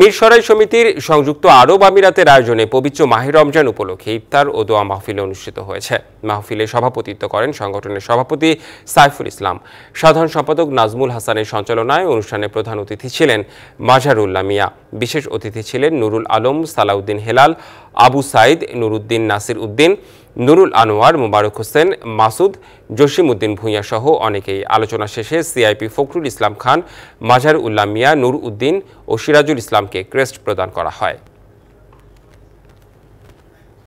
মিরসরাই সমিতির সংযুক্ত আরব আমিরাতের আয়োজনে পবিত্র মাহির রমজান উপলক্ষে ইফতার ও দোয়া মাহফিল অনুষ্ঠিত হয়েছে। মাহফিলে সভাপতিত্ব করেন সংগঠনের সভাপতি সাইফুল ইসলাম। সাধারণ সম্পাদক নাজমুল হাসানের সঞ্চালনায় অনুষ্ঠানে প্রধান অতিথি ছিলেন মাজারুল্লাহ মিয়া বিশেষ অতিথি ছিলেন নুরুল আলম সালাউদ্দিন হেলাল, আবু সাইদ নুরুদ্দিন নাসির উদ্দিন নুরুল আনোয়ার, মোবারক হোসেন, মাসুদ, জসিমউদ্দিন ভূঁইয়া সহ অনেকেই। আলোচনা শেষে সিআইপি ফখরুল ইসলাম খান মাজার উল্লাহ মিয়া নুর উদ্দিন ও সিরাজুল ইসলামকে ক্রেস্ট প্রদান করা হয়।